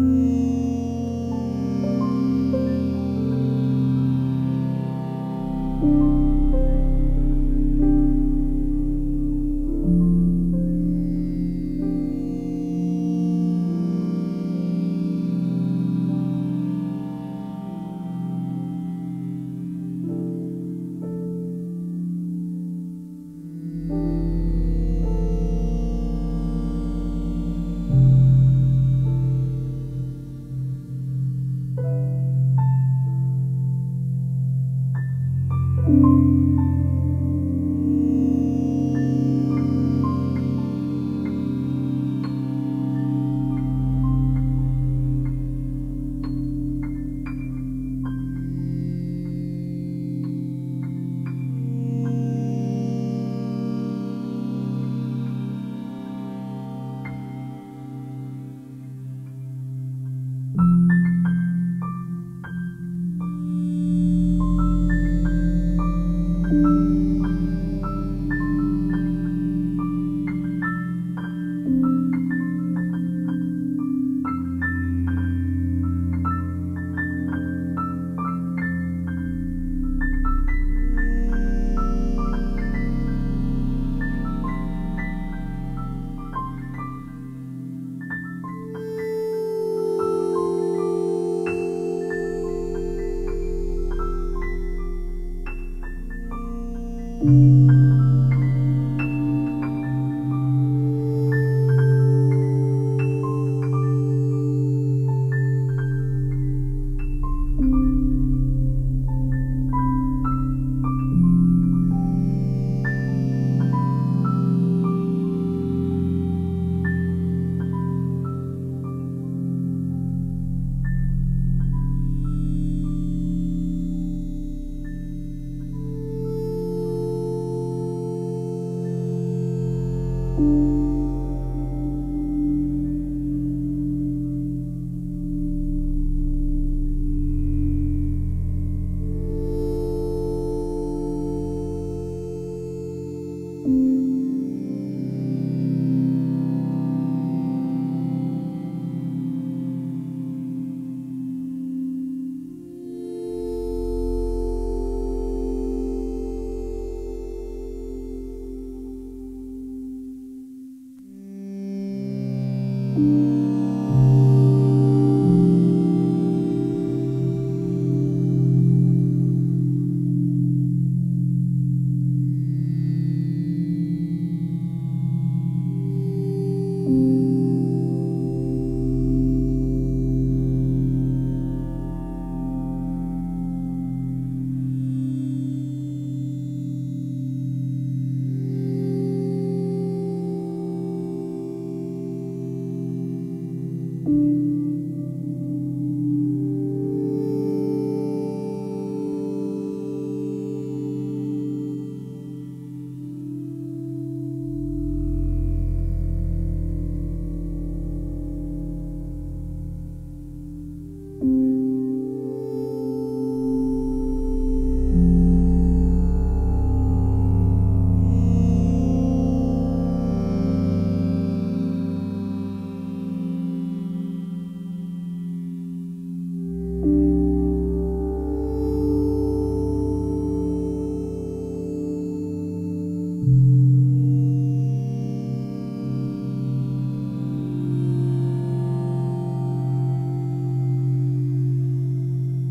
Música